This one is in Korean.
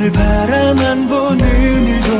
널 바라만 보는 일도